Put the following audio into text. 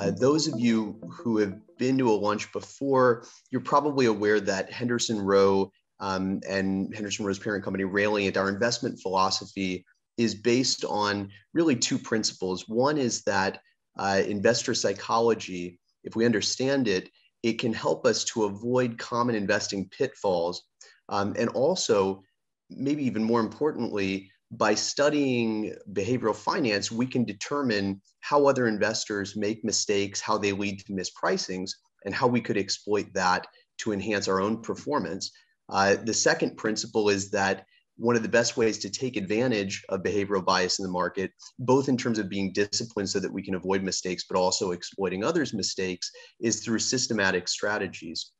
Uh, those of you who have been to a lunch before, you're probably aware that Henderson Rowe um, and Henderson Rowe's parent company, Rayliant, our investment philosophy is based on really two principles. One is that uh, investor psychology, if we understand it, it can help us to avoid common investing pitfalls. Um, and also, maybe even more importantly, by studying behavioral finance, we can determine how other investors make mistakes, how they lead to mispricings, and how we could exploit that to enhance our own performance. Uh, the second principle is that one of the best ways to take advantage of behavioral bias in the market, both in terms of being disciplined so that we can avoid mistakes, but also exploiting others' mistakes, is through systematic strategies.